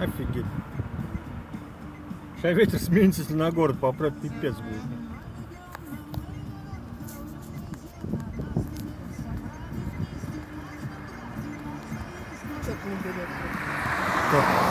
Офигеть. Сейчас ветер сменится, если на город попрет, пипец будет. Что-то не берет. Что?